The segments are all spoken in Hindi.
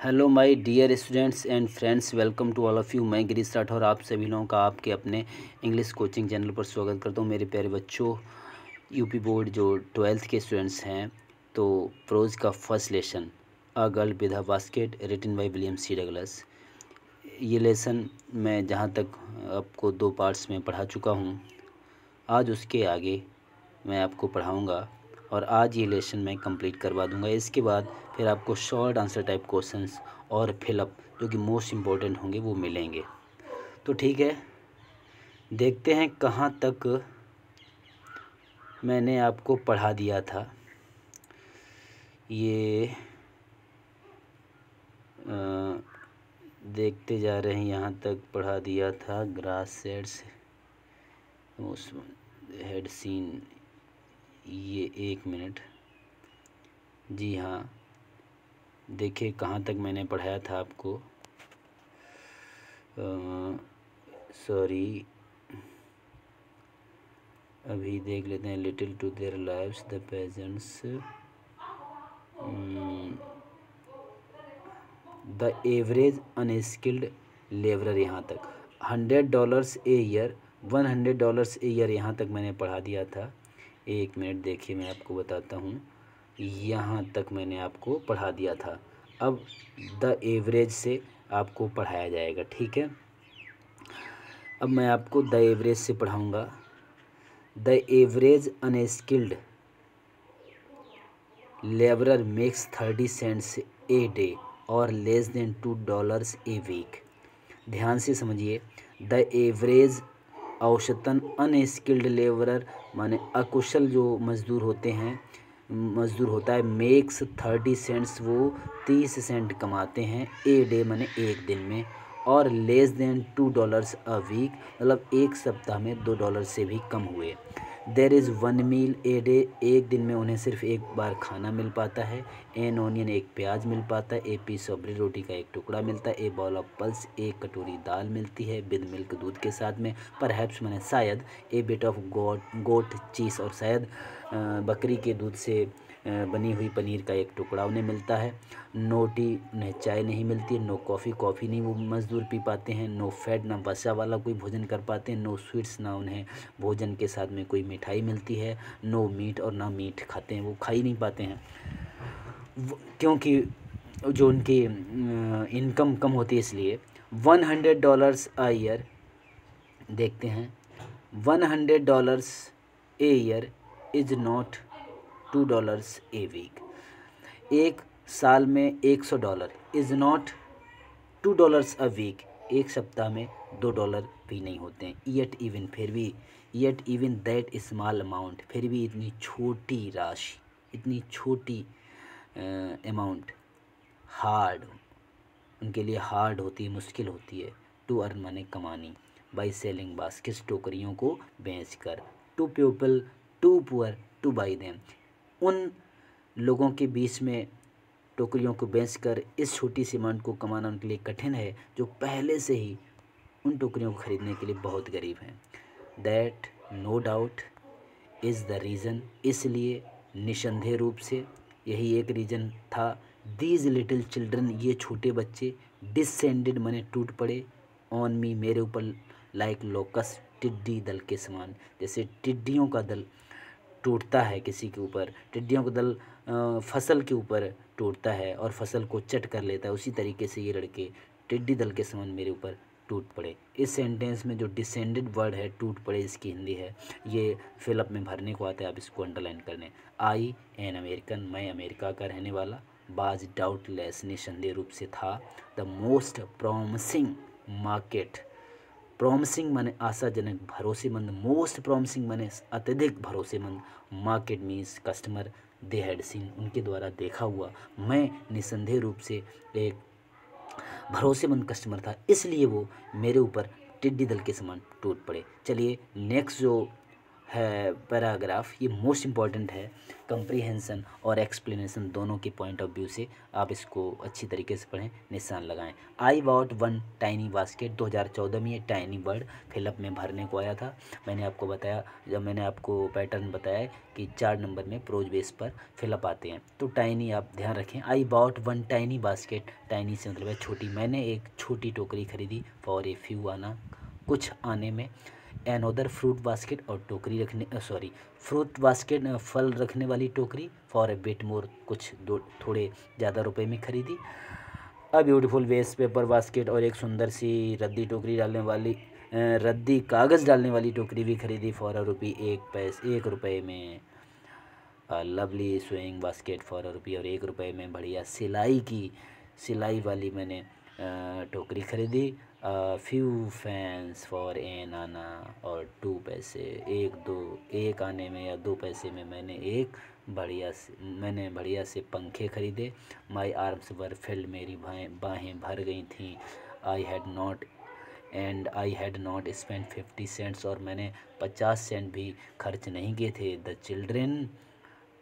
Hello my dear students and friends, welcome to all of you. मैं गिरीश राठौर, आप सभी लोगों का आपके अपने इंग्लिश कोचिंग चैनल पर स्वागत करता हूँ। मेरे प्यारे बच्चों, यूपी बोर्ड जो ट्वेल्थ के स्टूडेंट्स हैं तो प्रोज का first lesson a girl with a basket written by William C Douglas ये लेसन मैं जहाँ तक आपको दो पार्ट्स में पढ़ा चुका हूँ। आज उसके आगे मैं आपको पढ़ाऊँगा और आज ये लेसन मैं कंप्लीट करवा दूँगा। इसके बाद फिर आपको शॉर्ट आंसर टाइप क्वेश्चंस और फिलअप जो कि मोस्ट इम्पोर्टेंट होंगे वो मिलेंगे। तो ठीक है देखते हैं कहाँ तक मैंने आपको पढ़ा दिया था। ये आ, देखते जा रहे हैं यहाँ तक पढ़ा दिया था। ग्रास सेट्स हेड सीन ये एक मिनट। जी हाँ। देखिए, कहाँ तक मैंने पढ़ाया था आपको? सॉरी। अभी देख लेते हैं, little to their lives, the peasants the average unskilled labourer यहाँ तक। Hundred dollars a year, one hundred dollars a year यहाँ तक मैंने पढ़ा दिया था। एक मिनट देखिए, मैं आपको बताता हूँ। यहाँ तक मैंने आपको पढ़ा दिया था। अब द एवरेज से आपको पढ़ाया जाएगा, ठीक है? अब मैं आपको द एवरेज से पढ़ाऊँगा। The average unskilled labourer makes thirty cents a day और less than two dollars a week. ध्यान से समझिए, द एवरेज औसतन अनस्किल्ड लेबरर माने अकुशल जो मज़दूर होते हैं, मज़दूर होता है मेक्स थर्टी सेंट्स वो तीस सेंट कमाते हैं ए डे माने एक दिन में, और less than two dollars a week मतलब एक सप्ताह में दो डॉलर से भी कम हुए। There is one meal a day एक दिन में उन्हें सिर्फ़ एक बार खाना मिल पाता है। एन ऑनियन एक प्याज मिल पाता है। ए पीस ऑफ़ रोटी का एक टुकड़ा मिलता है। ए बॉल ऑफ़ पल्स एक कटोरी दाल मिलती है। विद मिल्क दूध के साथ में। पर हैप्स मैंने शायद a bit of goat goat cheese और शायद बकरी के दूध से बनी हुई पनीर का एक टुकड़ा उन्हें मिलता है। नो टी, उन्हें चाय नहीं मिलती, नो कॉफ़ी कॉफ़ी नहीं वो मज़दूर पी पाते हैं, नो फैट, ना वसा वाला कोई भोजन कर पाते हैं, नो स्वीट्स, ना उन्हें भोजन के साथ में कोई मिठाई मिलती है, नो मीट और ना मीट खाते हैं, वो खा ही नहीं पाते हैं। क्योंकि जो उनकी इनकम कम होती है इसलिए, one hundred dollars a year, देखते हैं, one hundred dollars a year is not two dollars a week एक साल में एक सौ dollar is not two dollars a week एक सप्ताह में दो डॉलर भी नहीं होते हैं। येट इवन फिर भी yet even that small amount फिर भी इतनी छोटी राशि, इतनी छोटी अमाउंट हार्ड उनके लिए हार्ड होती है, मुश्किल होती है टू अर्न मनी कमानी बाई सेलिंग बास्किस टोकरियों को बेच कर to people too poor to buy them उन लोगों के बीच में टोकरियों को बेचकर इस छोटी सी अमाउंट को कमाना उनके लिए कठिन है, जो पहले से ही उन टोकरियों को ख़रीदने के लिए बहुत गरीब हैं। That no doubt is the reason इसलिए निसंदेह रूप से यही एक रीज़न था। दीज लिटिल चिल्ड्रन ये छोटे बच्चे डिसेंडेड मने टूट पड़े ऑन मी मेरे ऊपर लाइक लोकस टिड्डी दल के समान। जैसे टिड्डियों का दल टूटता है किसी के ऊपर, टिड्डियों का दल फ़सल के ऊपर टूटता है और फ़सल को चट कर लेता है, उसी तरीके से ये लड़के टिड्डी दल के संबंध मेरे ऊपर टूट पड़े। इस सेंटेंस में जो डिसेंडेड वर्ड है, टूट पड़े इसकी हिंदी है, ये फिलअप में भरने को आता है आप इसको अंडरलाइन करने। आई एन अमेरिकन मैं अमेरिका का रहने वाला, बाज डाउटलेस निसंदेह रूप से था the most promising market promising माने आशाजनक, भरोसेमंद मोस्ट प्रॉमिसिंग माने अत्यधिक भरोसेमंद। Market means customer they had seen उनके द्वारा देखा हुआ। मैं निसंदेह रूप से एक भरोसेमंद कस्टमर था, इसलिए वो मेरे ऊपर टिड्डी दल के समान टूट पड़े। चलिए नेक्स्ट जो पैराग्राफ, ये मोस्ट इंपॉर्टेंट है कंप्रीहेंसन और एक्सप्लेनेशन दोनों के पॉइंट ऑफ़ व्यू से आप इसको अच्छी तरीके से पढ़ें, निशान लगाएँ। I bought one tiny basket 2014 में ये टाइनी बर्ड फिलअप में भरने को आया था। मैंने आपको बताया, जब मैंने आपको पैटर्न बताया कि चार नंबर में प्रोज बेस पर फिलअप आते हैं तो टाइनी आप ध्यान रखें। I bought one tiny basket tiny से मतलब है छोटी। मैंने एक छोटी टोकरी खरीदी फॉर ए फ्यू आना, कुछ आने में। एन अदर फ्रूट बास्केट और टोकरी रखने सॉरी फ्रूट बास्केट फल रखने वाली टोकरी फॉर ए बिट मोर कुछ दो, थोड़े ज़्यादा रुपए में खरीदी। A beautiful waste paper basket और एक सुंदर सी रद्दी टोकरी डालने वाली रद्दी कागज़ डालने वाली टोकरी भी खरीदी फॉर अ रुपी एक पैसे, एक रुपये में। Lovely swing basket for a rupee और एक रुपये में बढ़िया सिलाई की, सिलाई वाली मैंने टोकरी खरीदी। Few fans for an anna और टू पैसे। एक, दो, एक आने में या दो पैसे में मैंने एक बढ़िया से, मैंने बढ़िया से पंखे खरीदे। माई आर्म्स वर फिल्ड मेरी बाहें भर गई थी। I had not and I had not spend fifty cents और मैंने पचास सेंट भी खर्च नहीं किए थे। द चिल्ड्रेन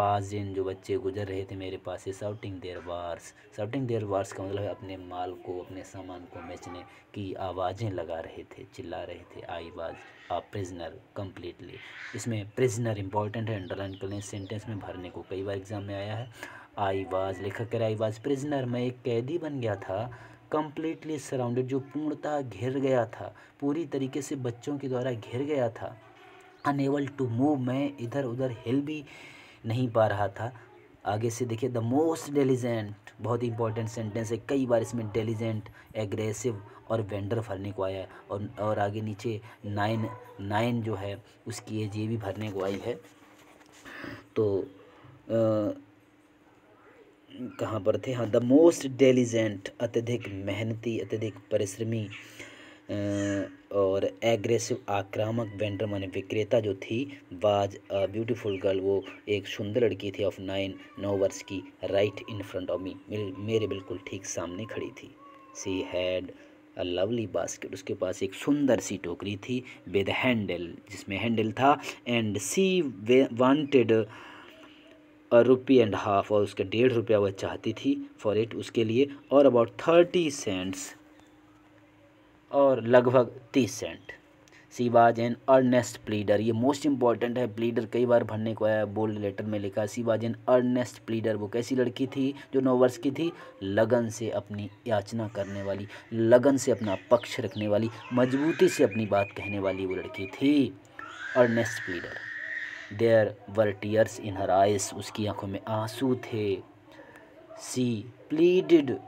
पास जिन जो बच्चे गुजर रहे थे मेरे पास से shouting their wares shouting their wares का मतलब अपने माल को, अपने सामान को बेचने की आवाज़ें लगा रहे थे, चिल्ला रहे थे, I was a prisoner completely इसमें प्रिजनर इंपॉर्टेंट है अंडरलाइन करने सेंटेंस में भरने को कई बार एग्ज़ाम में आया है। आई वाज लेखक कर आई वाज प्रिजनर मैं एक कैदी बन गया था कम्प्लीटली सराउंडेड जो पूर्णतः घिर गया था, पूरी तरीके से बच्चों के द्वारा घिर गया था अनएबल टू मूव मैं इधर उधर हिल भी नहीं पा रहा था। आगे से देखिए, द मोस्ट डेलीजेंट बहुत ही इंपॉर्टेंट सेंटेंस है। कई बार इसमें डेलीजेंट, एग्रेसिव और वेंडर भरने को आया है। और और आगे नीचे नाइन नाइन जो है, उसकी एज ये भी भरने को आई है। तो कहाँ पर थे? हाँ द मोस्ट डेलीजेंट अत्यधिक मेहनती, अत्यधिक परिश्रमी और एग्रेसिव आक्रामक वेंडर माने विक्रेता जो थी, वाज ब्यूटीफुल गर्ल, वो एक सुंदर लड़की थी ऑफ़ नाइन नौ वर्ष की right in front of me मेरे बिल्कुल ठीक सामने खड़ी थी। She had a lovely basket उसके पास एक सुंदर सी टोकरी थी विद हैंडल जिसमें हैंडल था and she wanted rupee and half और उसका डेढ़ रुपया वह चाहती थी फॉर इट उसके लिए, और अबाउट थर्टी सेंट्स और लगभग तीस सेंट। सी बाज एन अर्नेस्ट प्लीडर, ये मोस्ट इंपॉर्टेंट है, प्लीडर कई बार भरने को आया, बोल्ड लेटर में लिखा सी बाज एन अर्नेस्ट प्लीडर, वो कैसी लड़की थी, जो नौ वर्ष की थी, लगन से अपनी याचना करने वाली, लगन से अपना पक्ष रखने वाली, मजबूती से अपनी बात कहने वाली वो लड़की थी, earnest pleader. There were tears in her eyes उसकी आँखों में आँसू थे। सी प्लीडिड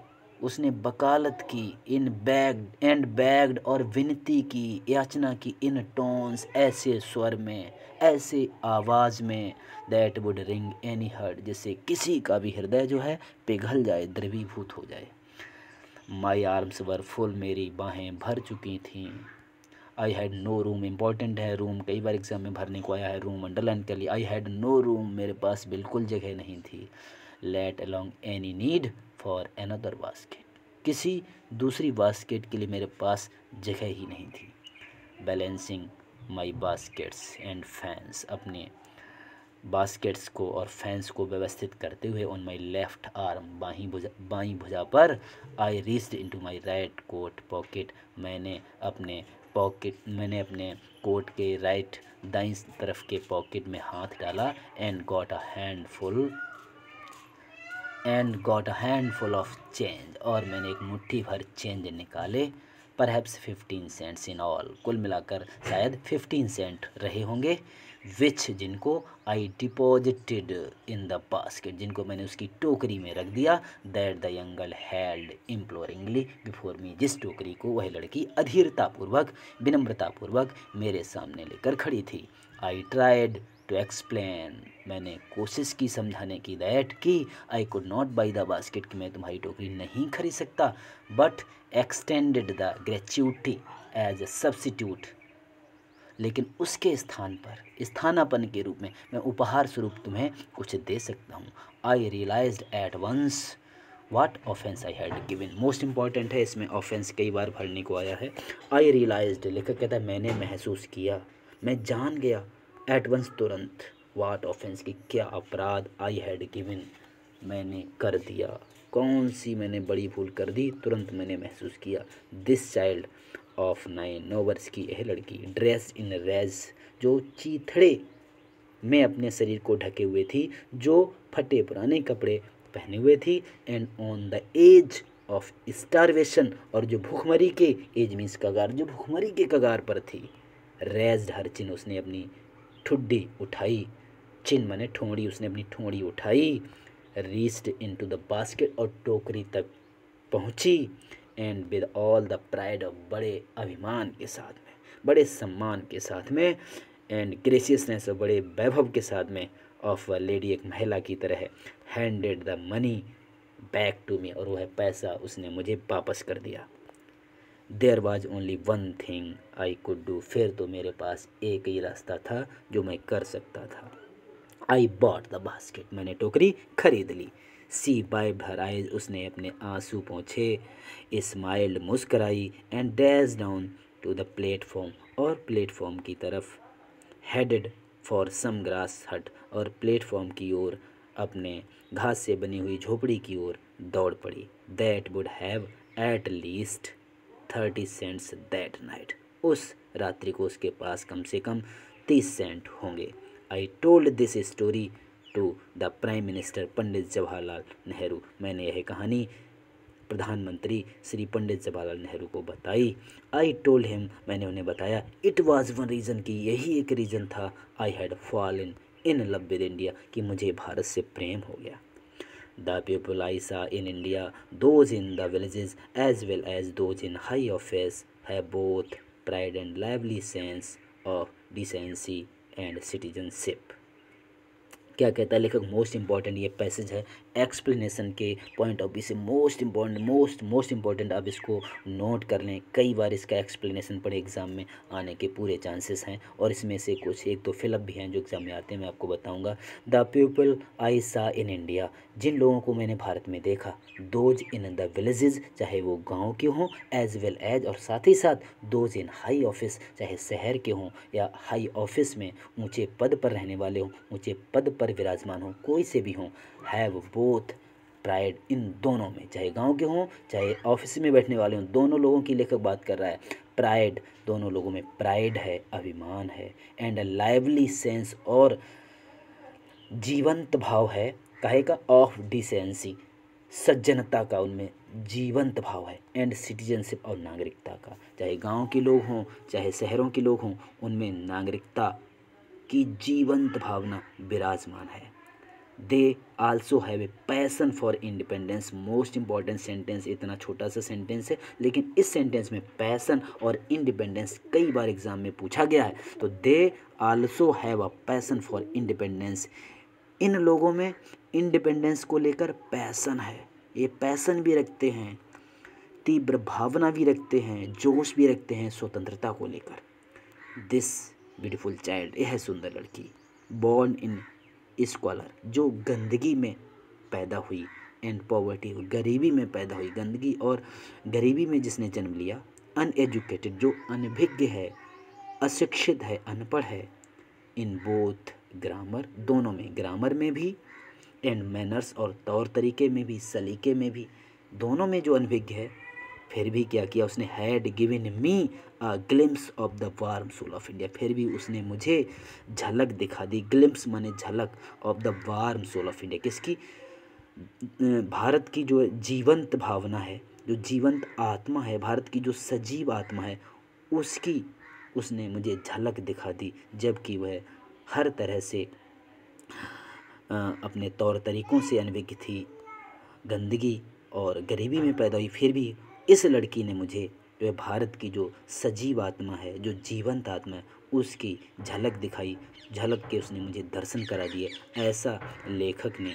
उसने वकालत की, इन बैग्ड, एंड बैग्ड और विनती की, याचना की इन टोन्स ऐसे स्वर में, ऐसे आवाज़ में that would wring any heart जिससे किसी का भी हृदय जो है, पिघल जाए, द्रवीभूत हो जाए। माई आर्म्स वर फुल मेरी बाहें भर चुकी थीं। I had no room important है रूम कई बार एग्ज़ाम में भरने को आया है रूम अंडरलाइन कर लिया। आई हैड नो रूम मेरे पास बिल्कुल जगह नहीं थी। Let along any need for another basket किसी दूसरी बास्केट के लिए मेरे पास जगह ही नहीं थी। Balancing my baskets and fans अपने बास्केट्स को और फैंस को व्यवस्थित करते हुए ऑन माई लेफ़्ट आर्म बाई भुजा बाई भुजा पर I reached into my right coat pocket मैंने अपने पॉकेट मैंने अपने कोट के राइट दाई तरफ़ के पॉकेट में हाथ डाला and got a handful and got a handful of change और मैंने एक मुट्ठी भर चेंज निकाले perhaps fifteen cents in all कुल मिलाकर शायद फिफ्टीन सेंट रहे होंगे विच जिनको I deposited in the basket जिनको मैंने उसकी टोकरी में रख दिया that the young girl held imploringly before me जिस टोकरी को वह लड़की अधीरतापूर्वक, विनम्रतापूर्वक मेरे सामने लेकर खड़ी थी। आई ट्राइड टू एक्सप्लेन मैंने कोशिश की समझाने की दैट कि I could not buy the basket कि मैं तुम्हारी टोकरी नहीं खरीद सकता but extended the gratuity as a substitute लेकिन उसके स्थान पर स्थानापन के रूप में मैं उपहार स्वरूप तुम्हें कुछ दे सकता हूँ। I realize at once what offense I had given most important है, इसमें ऑफेंस कई बार भरने को आया है। आई रियलाइज़ लेखक कहता है, मैंने महसूस किया, मैं जान गया एट वंस तुरंत। वाट ऑफेंस की क्या अपराध आई हैड गिवन मैंने कर दिया। कौन सी मैंने बड़ी भूल कर दी? तुरंत मैंने महसूस किया। दिस चाइल्ड ऑफ़ नाइन नौ वर्ष की यह लड़की ड्रेस इन रेज जो चीथड़े में अपने शरीर को ढके हुए थी, जो फटे पुराने कपड़े पहने हुए थी and on the edge of starvation और जो भूखमरी के एज मीन्स कगार, जो भूखमरी के कगार पर थी। रेज्ड हर चिन्ह उसने अपनी ठुड्डी उठाई। चिन मैंने ठोंड़ी उसने अपनी ठोंड़ी उठाई। Reached into the basket और टोकरी तक पहुँची। And with all the pride of बड़े अभिमान के साथ में, बड़े सम्मान के साथ में एंड ग्रेसियसनेस और बड़े वैभव के साथ में ऑफ़ अ लेडी एक महिला की तरह handed the money back to me और वह पैसा उसने मुझे वापस कर दिया। There was only one thing I could do फिर तो मेरे पास एक ही रास्ता था जो मैं कर सकता था। आई बॉट द बास्केट मैंने टोकरी खरीद ली। सी बाय भर आइज़ उसने अपने आँसू पहुँचे smiled मुस्कराई and dashed down to the platform और प्लेटफॉर्म की तरफ़ headed for some grass hut और प्लेटफॉर्म की ओर अपने घास से बनी हुई झोपड़ी की ओर दौड़ पड़ी। That would have at least thirty cents that night उस रात्रि को उसके पास कम से कम तीस सेंट होंगे। I told this story to the prime minister Pandit Jawaharlal Nehru मैंने यह कहानी प्रधानमंत्री श्री पंडित जवाहरलाल नेहरू को बताई। आई टोल्ड हिम मैंने उन्हें बताया इट वॉज़ वन रीज़न कि यही एक रीज़न था। I had fall in in love with India कि मुझे भारत से प्रेम हो गया। The people I saw in India those in the villages as well as those in high office है both pride and lively sense of decency and citizenship क्या कहता है लेखक? मोस्ट इंपॉर्टेंट ये पैसेज है एक्सप्लेनेशन के पॉइंट ऑफ़ व्यू से most important most most important आप इसको नोट कर लें। कई बार इसका एक्सप्लेनेशन पड़े एग्ज़ाम में आने के पूरे चांसेस हैं और इसमें से कुछ, एक दो फिलअप भी हैं जो एग्ज़ाम में आते हैं, मैं आपको बताऊँगा। The people I saw in India जिन लोगों को मैंने भारत में देखा दोज इन द विलेजेस चाहे वो गाँव के हों एज वेल एज और साथ ही साथ दोज इन हाई ऑफ़िस चाहे शहर के हों या हाई ऑफ़िस में, ऊँचे पद पर रहने वाले हों, ऊँचे पद पर विराजमान हों, कोई से भी हों हैव बोथ प्राइड इन दोनों में। चाहे गाँव के हों, चाहे ऑफ़िस में बैठने वाले हों, दोनों लोगों की लेखक बात कर रहा है। प्राइड दोनों लोगों में प्राइड है, अभिमान है। एंड अ लाइवली सेंस और जीवंत भाव है कहे का ऑफ़ डिसेंसी सज्जनता का उनमें जीवंत भाव है। एंड सिटीजनशिप और नागरिकता का। चाहे गाँव के लोग हों, चाहे शहरों के लोग हों, उनमें नागरिकता की जीवंत भावना विराजमान है। They also have a passion for independence most important sentence इतना छोटा सा सेंटेंस है, लेकिन इस सेंटेंस में पैसन और इंडिपेंडेंस कई बार एग्ज़ाम में पूछा गया है। तो they also have a passion for independence इन लोगों में इंडिपेंडेंस को लेकर पैसन है। ये पैसन भी रखते हैं, तीव्र भावना भी रखते हैं, जोश भी रखते हैं स्वतंत्रता को लेकर। दिस ब्यूटीफुल चाइल्ड यह सुंदर लड़की बॉर्न इन स्कॉलर, जो गंदगी में पैदा हुई एंड पॉवर्टी गरीबी में पैदा हुई। गंदगी और गरीबी में जिसने जन्म लिया अनएजुकेटेड जो अनभिज्ञ है, अशिक्षित है, अनपढ़ है इन बोथ ग्रामर दोनों में ग्रामर में भी एंड मैनर्स और तौर तरीके में भी, सलीके में भी, दोनों में जो अनभिज्ञ है फिर भी क्या किया उसने? Had given me a glimpse of the warm soul of India फिर भी उसने मुझे झलक दिखा दी। ग्लिम्स माने झलक of the warm soul of India किसकी? भारत की जो जीवंत भावना है, जो जीवंत आत्मा है, भारत की जो सजीव आत्मा है, उसकी उसने मुझे झलक दिखा दी। जबकि वह हर तरह से अपने तौर तरीक़ों से अनभिज्ञ थी। गंदगी और गरीबी में पैदा हुई। फिर भी इस लड़की ने मुझे, जो भारत की जो सजीव आत्मा है, जो जीवंत आत्मा है, उसकी झलक दिखाई। झलक के उसने मुझे दर्शन करा दिए। ऐसा लेखक ने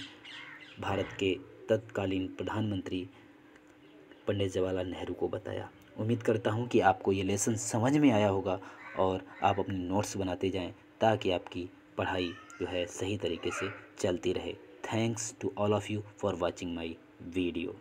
भारत के तत्कालीन प्रधानमंत्री पंडित जवाहरलाल नेहरू को बताया। उम्मीद करता हूँ कि आपको ये लेसन समझ में आया होगा और आप अपने नोट्स बनाते जाएँ ताकि आपकी पढ़ाई जो है सही तरीके से चलती रहे। Thanks to all of you for watching my video